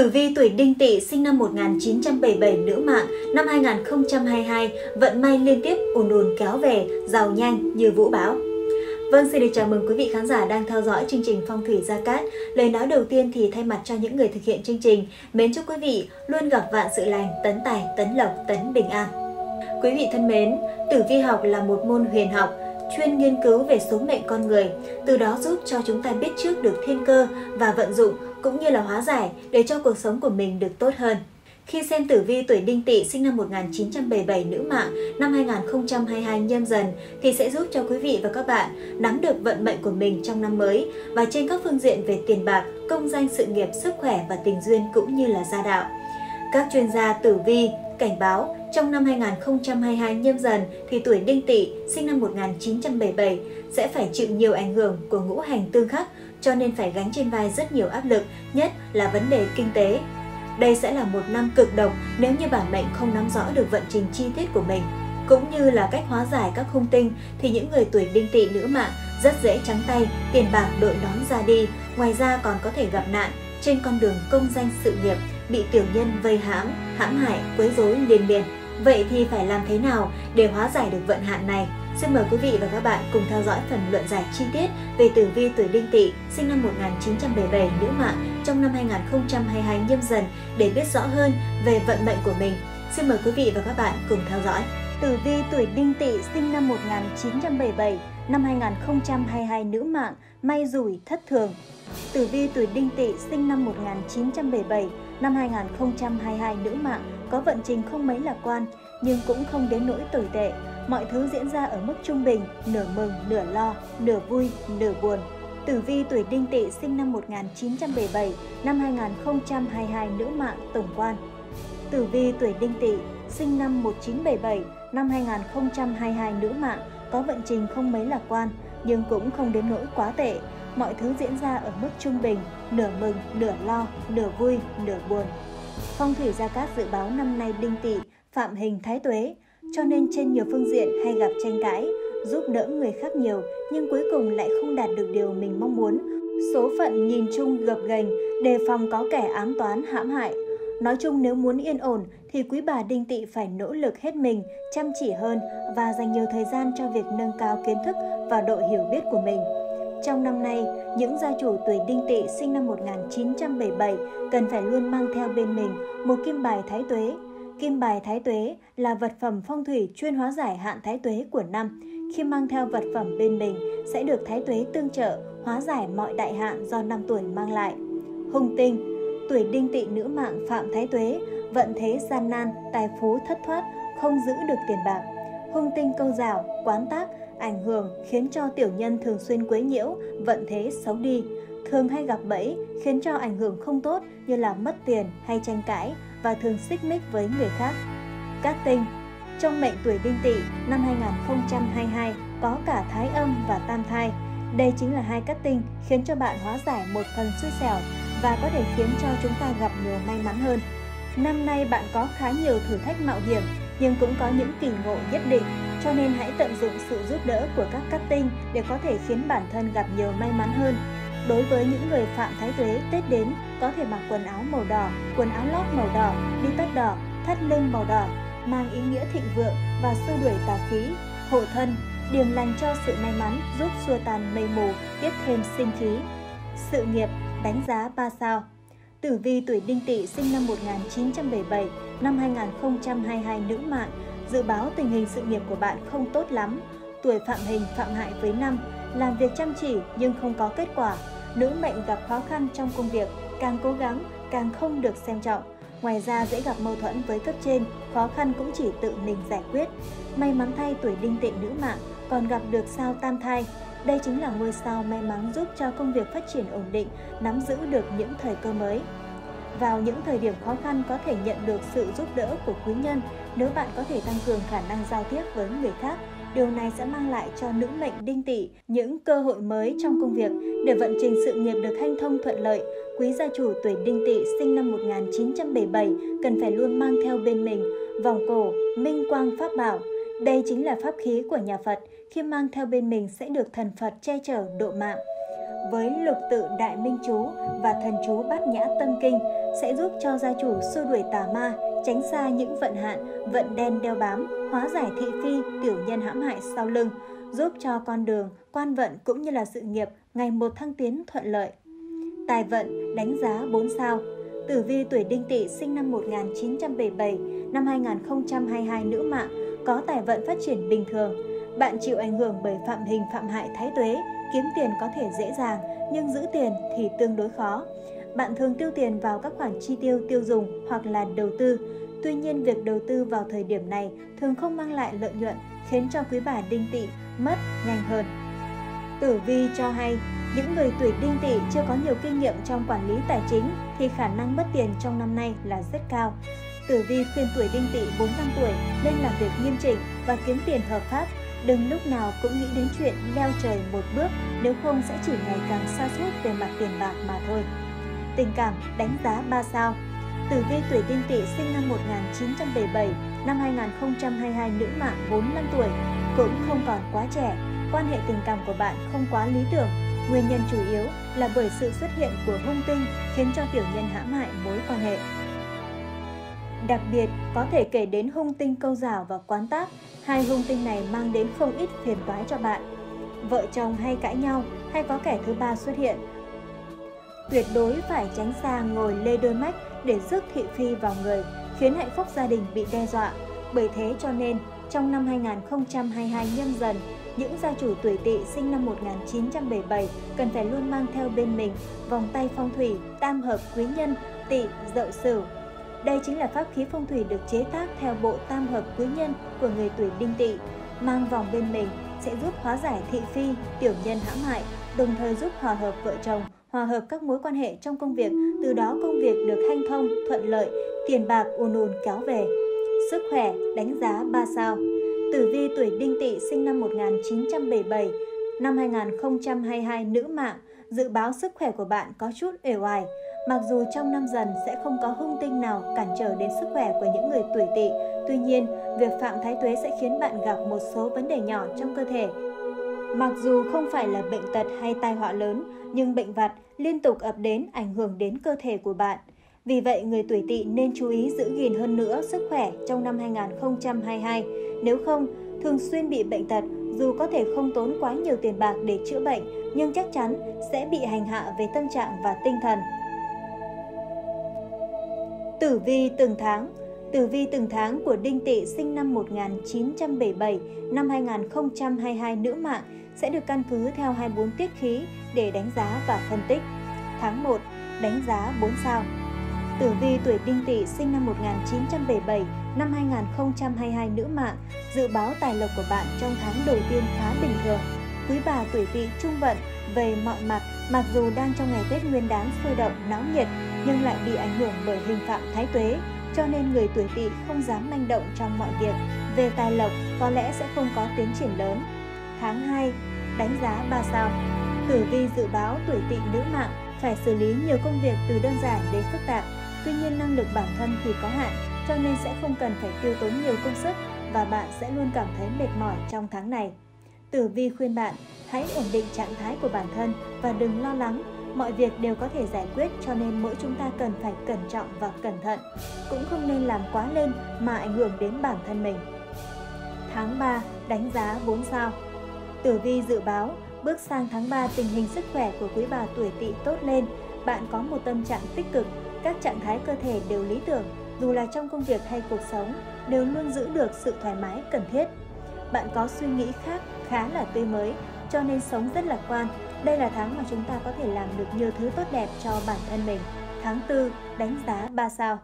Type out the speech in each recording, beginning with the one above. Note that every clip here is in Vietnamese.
Tử vi tuổi Đinh Tỵ sinh năm 1977 nữ mạng, năm 2022, vận may liên tiếp ùn ùn kéo về, giàu nhanh như vũ bão. Vâng, xin được chào mừng quý vị khán giả đang theo dõi chương trình Phong thủy Gia Cát. Lời nói đầu tiên thì thay mặt cho những người thực hiện chương trình, mến chúc quý vị luôn gặp vạn sự lành, tấn tài, tấn lộc, tấn bình an. Quý vị thân mến, tử vi học là một môn huyền học, chuyên nghiên cứu về số mệnh con người, từ đó giúp cho chúng ta biết trước được thiên cơ và vận dụng cũng như là hóa giải để cho cuộc sống của mình được tốt hơn. Khi xem tử vi tuổi đinh tỵ sinh năm 1977 nữ mạng năm 2022 nhâm dần thì sẽ giúp cho quý vị và các bạn nắm được vận mệnh của mình trong năm mới và trên các phương diện về tiền bạc, công danh sự nghiệp, sức khỏe và tình duyên cũng như là gia đạo. Các chuyên gia tử vi cảnh báo trong năm 2022 nhâm dần thì tuổi đinh tỵ sinh năm 1977 sẽ phải chịu nhiều ảnh hưởng của ngũ hành tương khắc cho nên phải gánh trên vai rất nhiều áp lực, nhất là vấn đề kinh tế. Đây sẽ là một năm cực độc nếu như bản mệnh không nắm rõ được vận trình chi tiết của mình. Cũng như là cách hóa giải các hung tinh thì những người tuổi đinh tỵ nữ mạng rất dễ trắng tay, tiền bạc đội đón ra đi, ngoài ra còn có thể gặp nạn trên con đường công danh sự nghiệp, bị tiểu nhân vây hãm, hãm hại, quấy rối liên miên. Vậy thì phải làm thế nào để hóa giải được vận hạn này? Xin mời quý vị và các bạn cùng theo dõi phần luận giải chi tiết về tử vi tuổi Đinh Tỵ sinh năm 1977 nữ mạng trong năm 2022 nhâm dần để biết rõ hơn về vận mệnh của mình. Xin mời quý vị và các bạn cùng theo dõi. Tử vi tuổi Đinh Tỵ sinh năm 1977 năm 2022 nữ mạng may rủi thất thường. Tử vi tuổi Đinh Tỵ sinh năm 1977 năm 2022 nữ mạng có vận trình không mấy lạc quan nhưng cũng không đến nỗi tồi tệ mọi thứ diễn ra ở mức trung bình, nửa mừng, nửa lo, nửa vui, nửa buồn. Tử vi tuổi Đinh Tỵ sinh năm 1977, năm 2022 nữ mạng tổng quan. Tử vi tuổi Đinh Tỵ sinh năm 1977, năm 2022 nữ mạng có vận trình không mấy lạc quan nhưng cũng không đến nỗi quá tệ. Mọi thứ diễn ra ở mức trung bình, nửa mừng, nửa lo, nửa vui, nửa buồn. Phong thủy gia cát dự báo năm nay Đinh Tỵ phạm hình thái tuế, cho nên trên nhiều phương diện hay gặp tranh cãi, giúp đỡ người khác nhiều nhưng cuối cùng lại không đạt được điều mình mong muốn. Số phận nhìn chung gập ghềnh, đề phòng có kẻ ám toán hãm hại. Nói chung nếu muốn yên ổn thì quý bà Đinh Tỵ phải nỗ lực hết mình, chăm chỉ hơn và dành nhiều thời gian cho việc nâng cao kiến thức và độ hiểu biết của mình. Trong năm nay, những gia chủ tuổi Đinh Tỵ sinh năm 1977 cần phải luôn mang theo bên mình một kim bài thái tuế Kim bài thái tuế là vật phẩm phong thủy chuyên hóa giải hạn thái tuế của năm. Khi mang theo vật phẩm bên mình sẽ được thái tuế tương trợ, hóa giải mọi đại hạn do năm tuổi mang lại. Hung tinh, tuổi đinh tỵ nữ mạng phạm thái tuế, vận thế gian nan, tài phú thất thoát, không giữ được tiền bạc. Hung tinh câu rào, quán tác, ảnh hưởng khiến cho tiểu nhân thường xuyên quấy nhiễu, vận thế xấu đi. Thường hay gặp bẫy khiến cho ảnh hưởng không tốt như là mất tiền hay tranh cãi, và thường xích mích với người khác. Cát tinh Trong mệnh tuổi đinh tỵ năm 2022 có cả thái âm và tam thai. Đây chính là hai cát tinh khiến cho bạn hóa giải một phần xui xẻo và có thể khiến cho chúng ta gặp nhiều may mắn hơn. Năm nay bạn có khá nhiều thử thách mạo hiểm nhưng cũng có những kỳ ngộ nhất định cho nên hãy tận dụng sự giúp đỡ của các cát tinh để có thể khiến bản thân gặp nhiều may mắn hơn. Đối với những người phạm thái tuế, Tết đến có thể mặc quần áo màu đỏ, quần áo lót màu đỏ, đi tất đỏ, thắt lưng màu đỏ, mang ý nghĩa thịnh vượng và xua đuổi tà khí, hộ thân, điềm lành cho sự may mắn, giúp xua tan mây mù, tiếp thêm sinh khí. Sự nghiệp đánh giá 3 sao. Tử vi tuổi Đinh Tỵ sinh năm 1977, năm 2022 nữ mạng, dự báo tình hình sự nghiệp của bạn không tốt lắm. Tuổi phạm hình phạm hại với năm, làm việc chăm chỉ nhưng không có kết quả. Nữ mệnh gặp khó khăn trong công việc, càng cố gắng càng không được xem trọng. Ngoài ra dễ gặp mâu thuẫn với cấp trên, khó khăn cũng chỉ tự mình giải quyết. May mắn thay tuổi đinh tỵ nữ mạng còn gặp được sao tam thai. Đây chính là ngôi sao may mắn giúp cho công việc phát triển ổn định, nắm giữ được những thời cơ mới. Vào những thời điểm khó khăn có thể nhận được sự giúp đỡ của quý nhân nếu bạn có thể tăng cường khả năng giao tiếp với người khác Điều này sẽ mang lại cho nữ mệnh đinh tỵ những cơ hội mới trong công việc để vận trình sự nghiệp được hanh thông thuận lợi. Quý gia chủ tuổi đinh tỵ sinh năm 1977 cần phải luôn mang theo bên mình vòng cổ, minh quang pháp bảo. Đây chính là pháp khí của nhà Phật, khi mang theo bên mình sẽ được thần Phật che chở độ mạng với lục tự đại minh chú và thần chú bát nhã tâm kinh sẽ giúp cho gia chủ xua đuổi tà ma, tránh xa những vận hạn, vận đen đeo bám, hóa giải thị phi, tiểu nhân hãm hại sau lưng, giúp cho con đường, quan vận cũng như là sự nghiệp ngày một thăng tiến thuận lợi. Tài vận đánh giá 4 sao. Tử vi tuổi Đinh Tỵ sinh năm 1977, năm 2022 nữ mạng, có tài vận phát triển bình thường. Bạn chịu ảnh hưởng bởi phạm hình phạm hại thái tuế, kiếm tiền có thể dễ dàng, nhưng giữ tiền thì tương đối khó. Bạn thường tiêu tiền vào các khoản chi tiêu tiêu dùng hoặc là đầu tư. Tuy nhiên, việc đầu tư vào thời điểm này thường không mang lại lợi nhuận, khiến cho quý bà đinh tỵ mất nhanh hơn. Tử vi cho hay, những người tuổi đinh tỵ chưa có nhiều kinh nghiệm trong quản lý tài chính thì khả năng mất tiền trong năm nay là rất cao. Tử vi khuyên tuổi đinh tỵ 45 tuổi nên làm việc nghiêm chỉnh và kiếm tiền hợp pháp. Đừng lúc nào cũng nghĩ đến chuyện leo trời một bước, nếu không sẽ chỉ ngày càng xa suốt về mặt tiền bạc mà thôi. Tình cảm đánh giá 3 sao. Tử vi tuổi đinh tỵ sinh năm 1977, năm 2022 nữ mạng 45 tuổi, cũng không còn quá trẻ. Quan hệ tình cảm của bạn không quá lý tưởng. Nguyên nhân chủ yếu là bởi sự xuất hiện của hung tinh khiến cho tiểu nhân hãm hại mối quan hệ. Đặc biệt, có thể kể đến hung tinh câu rào và quán tác. Hai hung tinh này mang đến không ít phiền toái cho bạn. Vợ chồng hay cãi nhau hay có kẻ thứ ba xuất hiện. Tuyệt đối phải tránh xa ngồi lê đôi mách để rước thị phi vào người, khiến hạnh phúc gia đình bị đe dọa. Bởi thế cho nên, trong năm 2022 nhâm dần, những gia chủ tuổi tỵ sinh năm 1977 cần phải luôn mang theo bên mình vòng tay phong thủy tam hợp quý nhân tỵ dậu sửu đây chính là pháp khí phong thủy được chế tác theo bộ tam hợp quý nhân của người tuổi đinh tỵ. Mang vòng bên mình sẽ giúp hóa giải thị phi, tiểu nhân hãm hại, đồng thời giúp hòa hợp vợ chồng, hòa hợp các mối quan hệ trong công việc, từ đó công việc được hanh thông, thuận lợi, tiền bạc ùn ùn kéo về. Sức khỏe đánh giá 3 sao. Tử vi tuổi đinh tỵ sinh năm 1977, năm 2022 nữ mạng, dự báo sức khỏe của bạn có chút ể oải, Mặc dù trong năm dần sẽ không có hung tinh nào cản trở đến sức khỏe của những người tuổi tỵ, tuy nhiên, việc phạm thái tuế sẽ khiến bạn gặp một số vấn đề nhỏ trong cơ thể. Mặc dù không phải là bệnh tật hay tai họa lớn, nhưng bệnh vặt liên tục ập đến ảnh hưởng đến cơ thể của bạn. Vì vậy, người tuổi tỵ nên chú ý giữ gìn hơn nữa sức khỏe trong năm 2022. Nếu không, thường xuyên bị bệnh tật, dù có thể không tốn quá nhiều tiền bạc để chữa bệnh, nhưng chắc chắn sẽ bị hành hạ về tâm trạng và tinh thần. Tử vi từng tháng Tử vi từng tháng của Đinh Tỵ sinh năm 1977, năm 2022 nữ mạng sẽ được căn cứ theo 24 tiết khí để đánh giá và phân tích. Tháng 1, đánh giá 4 sao. Tử vi tuổi Đinh Tỵ sinh năm 1977, năm 2022 nữ mạng, dự báo tài lộc của bạn trong tháng đầu tiên khá bình thường. Quý bà tuổi Tị trung vận về mọi mặt, mặc dù đang trong ngày Tết Nguyên đán sôi động, náo nhiệt, nhưng lại bị ảnh hưởng bởi hình phạm thái tuế, cho nên người tuổi tỵ không dám manh động trong mọi việc. Về tài lộc, có lẽ sẽ không có tiến triển lớn. Tháng 2, đánh giá 3 sao. Tử vi dự báo tuổi tỵ nữ mạng phải xử lý nhiều công việc từ đơn giản đến phức tạp. Tuy nhiên năng lực bản thân thì có hạn, cho nên sẽ không cần phải tiêu tốn nhiều công sức và bạn sẽ luôn cảm thấy mệt mỏi trong tháng này. Tử vi khuyên bạn hãy ổn định trạng thái của bản thân và đừng lo lắng Mọi việc đều có thể giải quyết cho nên mỗi chúng ta cần phải cẩn trọng và cẩn thận, cũng không nên làm quá lên mà ảnh hưởng đến bản thân mình. Tháng 3 đánh giá 4 sao. Tử vi dự báo, bước sang tháng 3 tình hình sức khỏe của quý bà tuổi Tỵ tốt lên, bạn có một tâm trạng tích cực, các trạng thái cơ thể đều lý tưởng, dù là trong công việc hay cuộc sống, đều luôn giữ được sự thoải mái cần thiết. Bạn có suy nghĩ khác khá là tươi mới, cho nên sống rất lạc quan, đây là tháng mà chúng ta có thể làm được nhiều thứ tốt đẹp cho bản thân mình. Tháng 4, đánh giá 3 sao.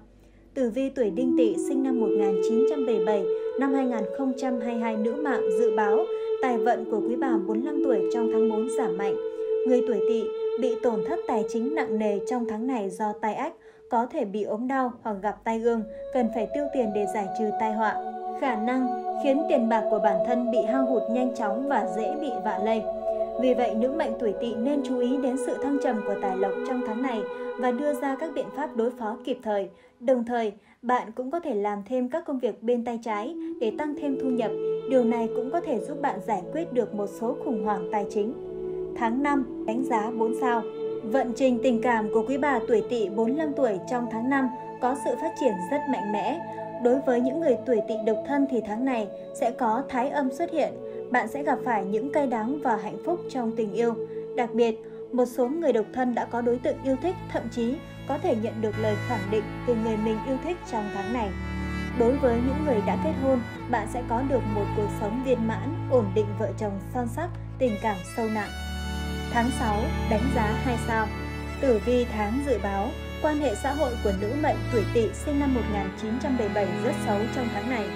Tử vi tuổi Đinh Tỵ sinh năm 1977, năm 2022 nữ mạng dự báo tài vận của quý bà 45 tuổi trong tháng 4 giảm mạnh. Người tuổi Tỵ bị tổn thất tài chính nặng nề trong tháng này do tai ách, có thể bị ốm đau hoặc gặp tai ương, cần phải tiêu tiền để giải trừ tai họa. Khả năng khiến tiền bạc của bản thân bị hao hụt nhanh chóng và dễ bị vạ lây. Vì vậy, nữ mệnh tuổi tỵ nên chú ý đến sự thăng trầm của tài lộc trong tháng này và đưa ra các biện pháp đối phó kịp thời. Đồng thời, bạn cũng có thể làm thêm các công việc bên tay trái để tăng thêm thu nhập. Điều này cũng có thể giúp bạn giải quyết được một số khủng hoảng tài chính. Tháng 5 đánh giá 4 sao. Vận trình tình cảm của quý bà tuổi Tỵ 45 tuổi trong tháng 5 có sự phát triển rất mạnh mẽ. Đối với những người tuổi Tỵ độc thân thì tháng này sẽ có thái âm xuất hiện. Bạn sẽ gặp phải những cay đắng và hạnh phúc trong tình yêu. Đặc biệt, một số người độc thân đã có đối tượng yêu thích, thậm chí có thể nhận được lời khẳng định từ người mình yêu thích trong tháng này. Đối với những người đã kết hôn, bạn sẽ có được một cuộc sống viên mãn, ổn định vợ chồng son sắc, tình cảm sâu nặng. Tháng 6, đánh giá 2 sao. Tử vi tháng dự báo, quan hệ xã hội của nữ mệnh tuổi tỵ sinh năm 1977 rất xấu trong tháng này.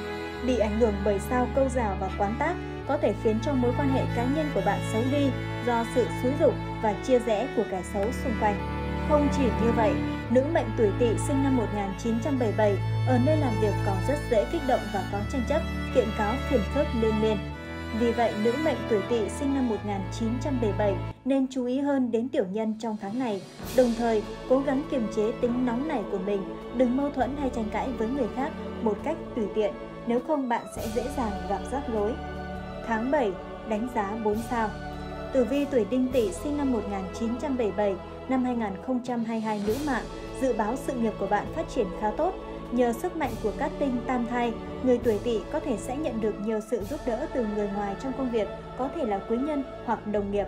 Bị ảnh hưởng bởi sao câu rào và quán tác có thể khiến cho mối quan hệ cá nhân của bạn xấu đi do sự xúi dục và chia rẽ của kẻ xấu xung quanh. Không chỉ như vậy, nữ mệnh tuổi tỵ sinh năm 1977 ở nơi làm việc còn rất dễ kích động và có tranh chấp, kiện cáo phiền phức liên miên. Vì vậy, nữ mệnh tuổi tỵ sinh năm 1977 nên chú ý hơn đến tiểu nhân trong tháng này, đồng thời cố gắng kiềm chế tính nóng này của mình, đừng mâu thuẫn hay tranh cãi với người khác một cách tùy tiện, nếu không bạn sẽ dễ dàng gặp rắc rối. Tháng 7, đánh giá 4 sao. Tử vi tuổi Đinh Tỵ sinh năm 1977, năm 2022 nữ mạng, dự báo sự nghiệp của bạn phát triển khá tốt. Nhờ sức mạnh của các tinh tam thai, người tuổi Tỵ có thể sẽ nhận được nhiều sự giúp đỡ từ người ngoài trong công việc, có thể là quý nhân hoặc đồng nghiệp.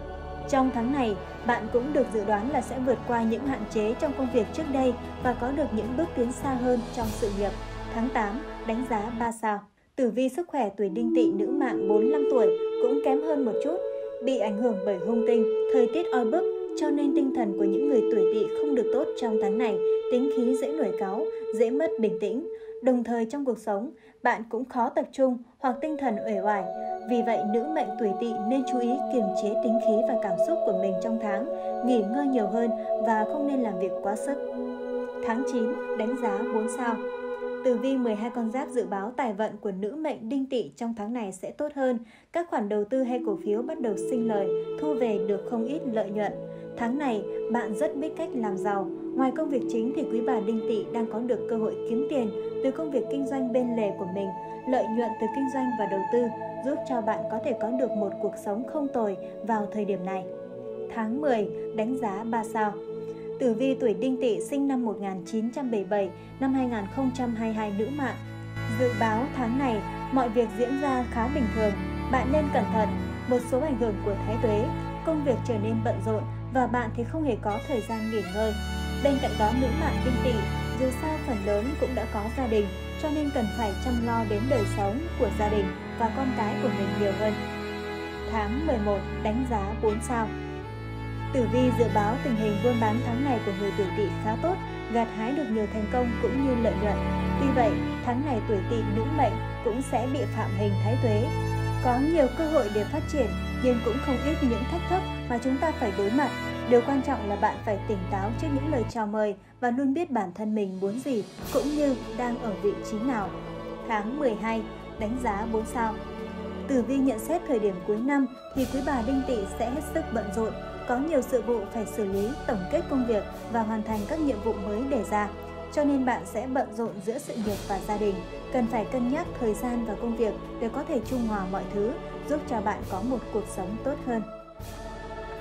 Trong tháng này, bạn cũng được dự đoán là sẽ vượt qua những hạn chế trong công việc trước đây và có được những bước tiến xa hơn trong sự nghiệp. Tháng 8, đánh giá 3 sao. Tử vi sức khỏe tuổi đinh tỵ nữ mạng 45 tuổi cũng kém hơn một chút, bị ảnh hưởng bởi hung tinh, thời tiết oi bức cho nên tinh thần của những người tuổi tỵ không được tốt trong tháng này, tính khí dễ nổi cáu, dễ mất bình tĩnh. Đồng thời trong cuộc sống, bạn cũng khó tập trung hoặc tinh thần uể oải. Vì vậy, nữ mệnh tuổi tỵ nên chú ý kiềm chế tính khí và cảm xúc của mình trong tháng, nghỉ ngơi nhiều hơn và không nên làm việc quá sức. Tháng 9, đánh giá 4 sao. Tử vi 12 con giáp dự báo tài vận của nữ mệnh đinh tỵ trong tháng này sẽ tốt hơn. Các khoản đầu tư hay cổ phiếu bắt đầu sinh lời, thu về được không ít lợi nhuận. Tháng này, bạn rất biết cách làm giàu. Ngoài công việc chính thì quý bà đinh tỵ đang có được cơ hội kiếm tiền từ công việc kinh doanh bên lề của mình, lợi nhuận từ kinh doanh và đầu tư giúp cho bạn có thể có được một cuộc sống không tồi vào thời điểm này. Tháng 10, đánh giá 3 sao. Tử vi tuổi Đinh Tỵ sinh năm 1977, năm 2022 nữ mạng. Dự báo tháng này, mọi việc diễn ra khá bình thường, bạn nên cẩn thận. Một số ảnh hưởng của thái tuế, công việc trở nên bận rộn và bạn thì không hề có thời gian nghỉ ngơi. Bên cạnh đó nữ mạng Đinh Tỵ, dù sao phần lớn cũng đã có gia đình, cho nên cần phải chăm lo đến đời sống của gia đình và con cái của mình nhiều hơn. Tháng 11 đánh giá 4 sao. Tử vi dự báo tình hình buôn bán tháng này của người tuổi Tỵ khá tốt, gặt hái được nhiều thành công cũng như lợi nhuận. Tuy vậy, tháng này tuổi Tỵ nữ mệnh cũng sẽ bị phạm hình thái tuế. Có nhiều cơ hội để phát triển, nhưng cũng không ít những thách thức mà chúng ta phải đối mặt. Điều quan trọng là bạn phải tỉnh táo trước những lời chào mời và luôn biết bản thân mình muốn gì cũng như đang ở vị trí nào. Tháng 12, đánh giá 4 sao. Tử vi nhận xét thời điểm cuối năm thì quý bà Đinh Tỵ sẽ hết sức bận rộn, có nhiều sự vụ phải xử lý, tổng kết công việc và hoàn thành các nhiệm vụ mới đề ra. Cho nên bạn sẽ bận rộn giữa sự nghiệp và gia đình, cần phải cân nhắc thời gian và công việc để có thể trung hòa mọi thứ, giúp cho bạn có một cuộc sống tốt hơn.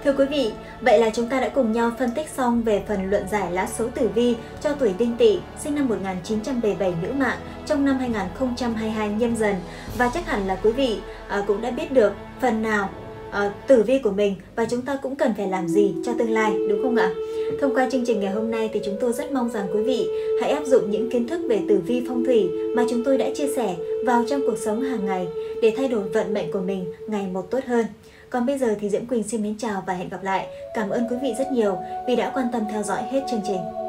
Thưa quý vị, vậy là chúng ta đã cùng nhau phân tích xong về phần luận giải lá số tử vi cho tuổi Đinh Tỵ, sinh năm 1977 nữ mạng trong năm 2022 nhâm dần và chắc hẳn là quý vị à, cũng đã biết được phần nào uh, tử vi của mình và chúng ta cũng cần phải làm gì cho tương lai đúng không ạ? Thông qua chương trình ngày hôm nay thì chúng tôi rất mong rằng quý vị hãy áp dụng những kiến thức về tử vi phong thủy mà chúng tôi đã chia sẻ vào trong cuộc sống hàng ngày để thay đổi vận mệnh của mình ngày một tốt hơn. Còn bây giờ thì Diễm Quỳnh xin mến chào và hẹn gặp lại. Cảm ơn quý vị rất nhiều vì đã quan tâm theo dõi hết chương trình.